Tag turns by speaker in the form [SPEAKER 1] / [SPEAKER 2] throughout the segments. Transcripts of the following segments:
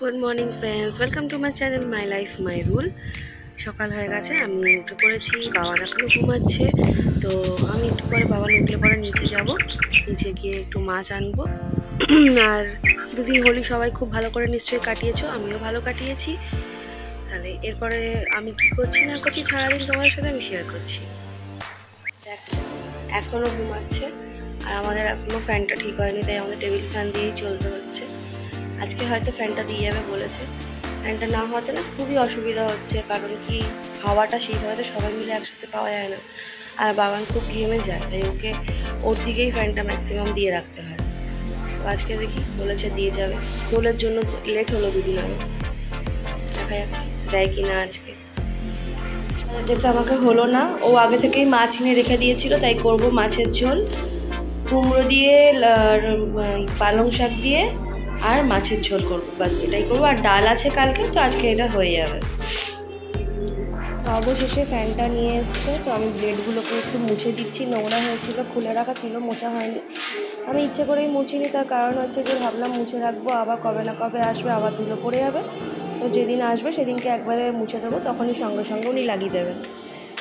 [SPEAKER 1] Good morning friends welcome to my channel my life my rule সকাল হয়ে গেছে, আমি উঠে পড়েছি, বাবা এখনও ঘুমাচ্ছে। তো আমি একটু পরে বাবা উঠলে পরে নিচে যাব। নিচে গিয়ে একটু মাছ আনব। আর দুদিন হোলি সবাই খুব ভালো করে নিশ্চয়ই কাটিয়েছো, আমিও ভালো কাটিয়েছি। তাহলে এরপরে আমি কি করছি না করছি সারাদিন তোমার সাথে আমি শেয়ার করছি। দেখ এখনও ঘুমাচ্ছে। আর আমাদের এখনও ফ্যানটা ঠিক হয়নি, তাই আমাদের টেবিল ফ্যান দিয়েই চলতে হচ্ছে। আজকে হয়তো ফ্যানটা দিয়ে যাবে বলেছে। ফ্যানটা না হওয়াতে না খুবই অসুবিধা হচ্ছে, কারণ কি হাওয়াটা সেইভাবে তো সবাই মিলে একসাথে পাওয়া যায় না। আর বাগান খুব ঘেমে যায়, তাই ওকে ওর দিকেই ফ্যানটা ম্যাক্সিমাম দিয়ে রাখতে হয়। তো আজকে দেখি বলেছে দিয়ে যাবে। দোলের জন্য লেট হলো দুদিন আগে। দেখা যাক দেয় কি না আজকে যেতে আমাকে হলো না। ও আগে থেকেই মাছ এনে রেখে দিয়েছিল, তাই করব মাছের ঝোল। কুমড়ো দিয়ে পালং শাক দিয়ে আর মাছের ঝোল করব, বাস এটাই করব। আর ডাল আছে কালকে, তো আজকে এটা হয়ে যাবে। অবশেষে ফ্যানটা নিয়ে এসছে, তো আমি ব্লেডগুলোকে একটু মুছে দিচ্ছি। নোংরা হয়েছিল, খুলে রাখা ছিল, মোছা হয়নি। আমি ইচ্ছে করেই মুছিনি, তার কারণ হচ্ছে যে ভাবলাম মুছে রাখব, আবার কবে না কবে আসবে, আবার ধুলো পড়ে যাবে। তো যেদিন আসবে, সেদিনকে একবারে মুছে দেবো, তখনই সঙ্গে সঙ্গে উনি লাগিয়ে দেবেন।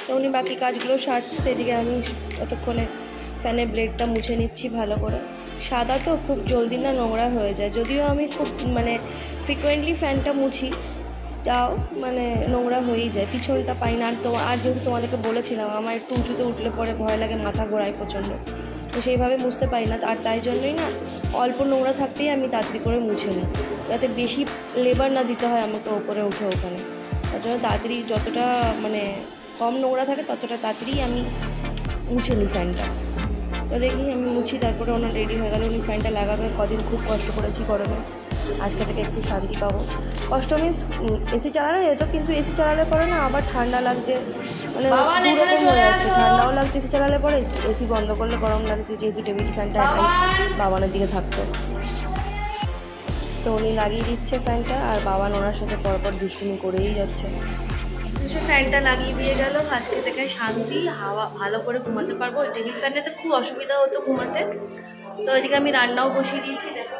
[SPEAKER 1] তো উনি বাকি কাজগুলো সারছে সেদিকে আমি ততক্ষণে ফ্যানের ব্লেডটা মুছে নিচ্ছি ভালো করে। সাদা তো খুব জলদি না নোংরা হয়ে যায়। যদিও আমি খুব মানে ফ্রিকোয়েন্টলি ফ্যানটা মুছি, তাও মানে নোংরা হয়েই যায়। পিছনটা পাই না। আর তো, আর যেহেতু তোমাদেরকে বলেছিলাম, আমার একটু উঁচুতে উঠলে পরে ভয় লাগে, মাথা ঘোরায় প্রচণ্ড। তো সেইভাবে মুছতে পারি না। আর তাই জন্যই না, অল্প নোংরা থাকতেই আমি তাড়াতাড়ি করে মুছে নিই। যাতে বেশি লেবার না দিতে হয় আমাকে ওপরে উঠে ওখানে। তার জন্য তাড়াতাড়ি যতটা মানে কম নোংরা থাকে, ততটা তাড়াতাড়ি আমি মুছে নিই ফ্যানটা। তো দেখি আমি মুছি তারপরে ওনার রেডি হয়ে গেল। উনি ফ্যানটা লাগাবে। কদিন খুব কষ্ট করেছি গরমে। আজকে থেকে একটু শান্তি পাবো। কষ্ট মিন্স এসি চালানো যেত কিন্তু এসি চালালে পরে না আবার ঠান্ডা লাগছে। মানে দুরকম হয়ে যাচ্ছে। ঠান্ডাও লাগছে এসি চালালে পরে। এসি বন্ধ করলে গরম লাগছে। যেহেতু টেবিল ফ্যানটা একাই বাবানের দিকে থাকতো তো উনি লাগিয়ে দিচ্ছে ফ্যানটা আর বাবান ওনার সাথে পরপর দুষ্টুমি করেই যাচ্ছে। ফ্যানটা লাগিয়ে দিয়ে গেল। আজকে থেকে শান্তি, হাওয়া, ভালো করে ঘুমাতে পারব। টেবিল ফ্যানেতে খুব অসুবিধা হতো ঘুমাতে। তো ওইদিকে আমি রান্নাও বসিয়ে দিয়েছি, দেখো।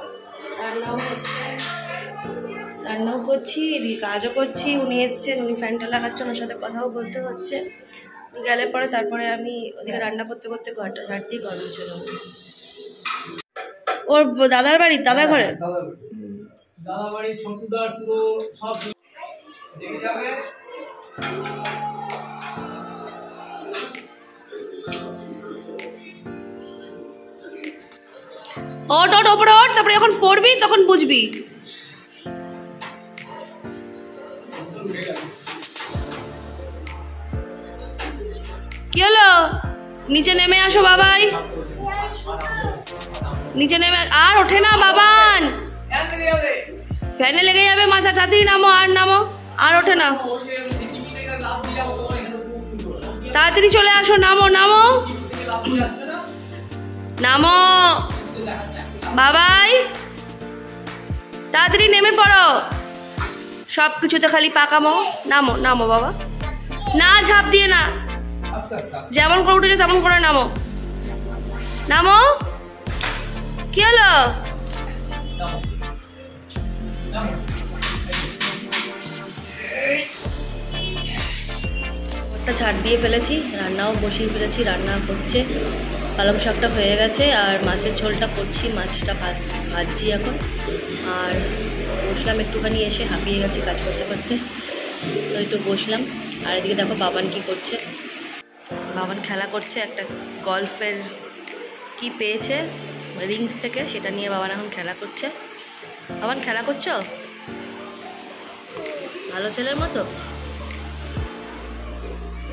[SPEAKER 1] রান্নাও রান্নাও করছি, এদিকে কাজও করছি। উনি এসছেন, উনি ফ্যানটা লাগাচ্ছেন, ওর সাথে কথাও বলতে হচ্ছে। গেলে পরে তারপরে আমি ওদিকে রান্না করতে করতে ঘরটা ঘর মুছে নেব ওর দাদার বাড়ি দাদা ঘরে?
[SPEAKER 2] দাদা বাড়ি। সব
[SPEAKER 1] ওট ওট ওপরে ওট তারপরে যখন পড়বি, তখন বুঝবি। কি হলো? নিচে নেমে আসো বাবাই। নিচে নেমে আর ওঠে না বাবান। ফ্যানে লেগে যাবে মাথা তাড়াতাড়ি নামো, আর নামো। আর ওঠে না। তাড়াতাড়ি চলে আসো, নামো নামো। নামো। বাবাই। তাড়াতাড়ি নেমে পড়ো। সব কিছুতে খালি পাকামো। নামো নামো, বাবা। না, ঝাঁপ দিয়ে না। যেমন করে উঠেছে তেমন করে নামো। নামো। কি হলো? ঝাড় দিয়ে ফেলেছি, রান্নাও বসিয়ে ফেলেছি, রান্না করছে পালং শাকটা হয়ে গেছে, আর মাছের ঝোলটা করছি, মাছটা ভাজ, ভাজছি এখন। আর বসলাম একটুখানি এসে হাঁপিয়ে গেছি কাজ করতে করতে। তো একটু বসলাম, আর এদিকে দেখো বাবান কি করছে। বাবান খেলা করছে একটা গল্ফের কি পেয়েছে, রিংস থেকে, সেটা নিয়ে বাবান এখন খেলা করছে। বাবান খেলা করছ? ভালো ছেলের মতো?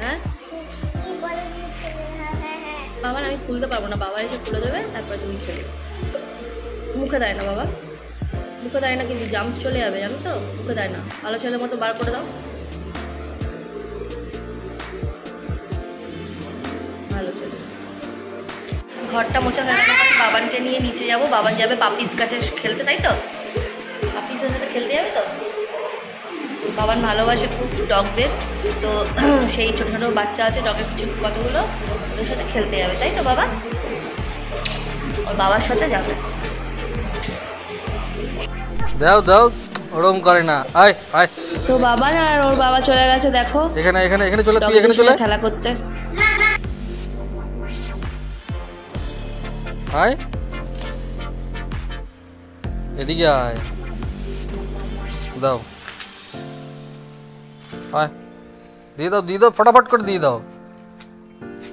[SPEAKER 1] হ্যাঁ? বাবা, আমি খুলতে পারব না। বাবা এসে খুলে দেবে, তারপরে তুমি খেলবে মুখে দেয় না বাবা। মুখে দেয় না, কিন্তু জাম্পস চলে যাবে, জানো তো? মুখে দেয় না। ভালো ছেলের মতো বার করে দাও। ভালো ছেলে। ঘরটা মোছা হয়ে গেলে বাবানকে নিয়ে নিচে যাব। বাবান যাবে পাপিস কাছে খেলতে, তাই তো? পাপিসের সাথে খেলতে যাবে তো? বাবান ভালোবাসে খুব ডগদের। তো সেই ছোটো ছোটো বাচ্চা আছে ডগের কিছু কতগুলো? ওদের সাথে খেলতে যাবে তাই তো বাবা? ওর বাবার সাথে যাবে।
[SPEAKER 3] দাও দাও ও ওরকম করে না। আয় আয়।
[SPEAKER 1] তো বাবা না আর ওর বাবা চলে গেছে দেখো।
[SPEAKER 3] এখানে এখানে এখানে চলে তুই এখানে চলে
[SPEAKER 1] খেলা করতে।
[SPEAKER 3] আয়। এদিকে আয়। দাও। আয় দিয়ে দাও দিয়ে দাও ফটাফট করে দিয়ে দাও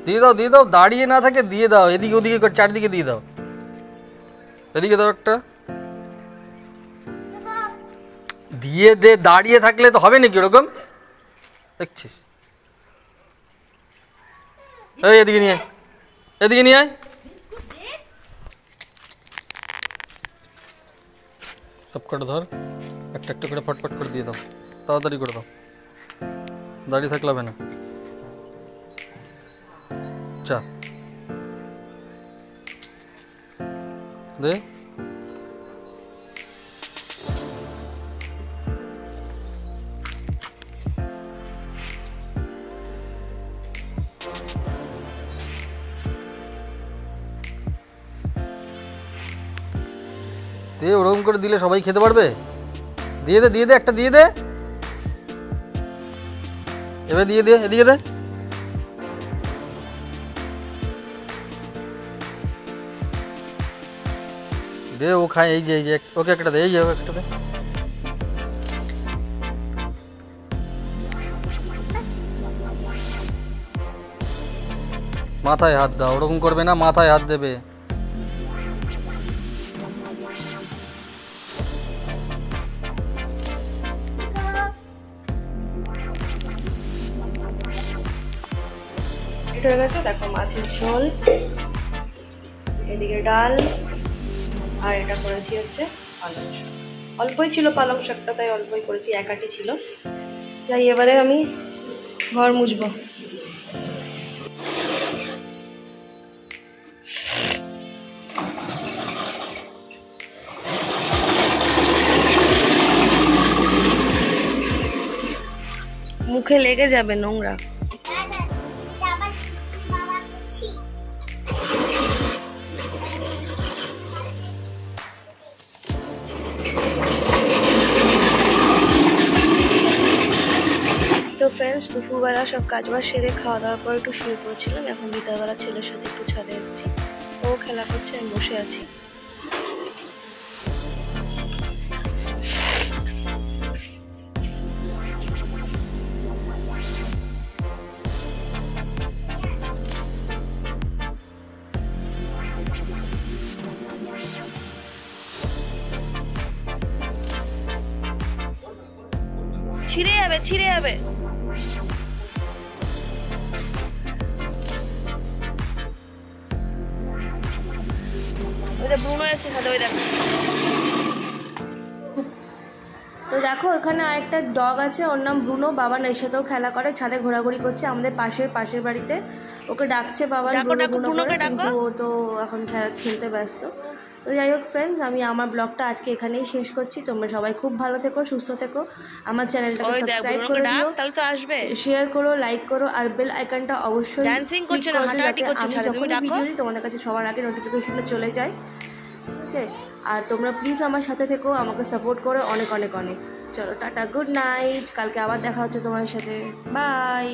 [SPEAKER 3] দিয়ে দাও দিয়ে দাও দাঁড়িয়ে না থাকে দিয়ে দাও এদিকে ওদিকে করে চারদিকে দিয়ে দাও এদিকে দাও একটা দিয়ে দে দাঁড়িয়ে থাকলে তো হবে নাকি ওরকম দেখছিস এই এদিকে নিয়ে আয়। এদিকে নিয়ে আয় সব কটা ধর একটা একটা করে ফটফট করে দিয়ে দাও তাড়াতাড়ি করে দাও দাঁড়িয়ে থাকলে হবে না। চা। দে। দে, ওরকম করে দিলে সবাই খেতে পারবে? দিয়ে দে দিয়ে দে, একটা দিয়ে দে। এবার দিয়ে দে এদিকে দে দে ও খায় এই যে এই যে ওকে একটা দে এই যে ওকে একটা দে মাথায় হাত দাও ওরকম করবে না মাথায় হাত দেবে
[SPEAKER 1] এটা হয়ে গেছে। দেখো মাছের ঝোল, এদিকে ডাল, আর এটা করেছি হচ্ছে পালং শাক। অল্পই ছিল পালং শাকটা, তাই অল্পই করেছি একাটি ছিল। যাই, এবারে আমি ঘর মুছবো। মুখে লেগে যাবে নোংরা। দুপুরবেলা সব কাজ বাজ সেরে খাওয়া দাওয়ার পর একটু শুয়ে পড়েছিলাম। এখন বিকালবেলা ছেলের সাথে একটু ছাদে এসেছি। ও খেলা করছে, আমি বসে আছি। ছিঁড়ে যাবে ছিঁড়ে যাবে। যে ব্রুনো এসছে সাথে ওই দেখো। তো দেখো ওখানে আরেকটা ডগ আছে ওর নাম ব্রুনো। বাবা এর সাথেও খেলা করে ছাদে ঘোরাঘুরি করছে আমাদের পাশের পাশের বাড়িতে। ওকে ডাকছে বাবা ব্রুনো ব্রুনো ও তো এখন খেলা খেলতে ব্যস্ত। তো যাই হোক ফ্রেন্ডস আমি আমার ব্লগটা আজকে এখানেই শেষ করছি। তোমরা সবাই খুব ভালো থেকো সুস্থ থেকো। আমার চ্যানেলটাকে সাবস্ক্রাইব করে দিও।
[SPEAKER 4] তাহলে তো আসবে।
[SPEAKER 1] শেয়ার করো লাইক করো আর বেল আইকনটা অবশ্যই
[SPEAKER 4] করছে না, হাঁটাহাঁটি করছে
[SPEAKER 1] আমি
[SPEAKER 4] ডাকো।
[SPEAKER 1] ভিডিও দিই তোমাদের কাছে সবার আগে নোটিফিকেশনটা চলে যায়। ঠিক আছে? আর তোমরা প্লিজ আমার সাথে থেকো আমাকে সাপোর্ট করো অনেক অনেক অনেক। চলো টাটা গুড নাইট কালকে আবার দেখা হচ্ছে তোমার সাথে। বাই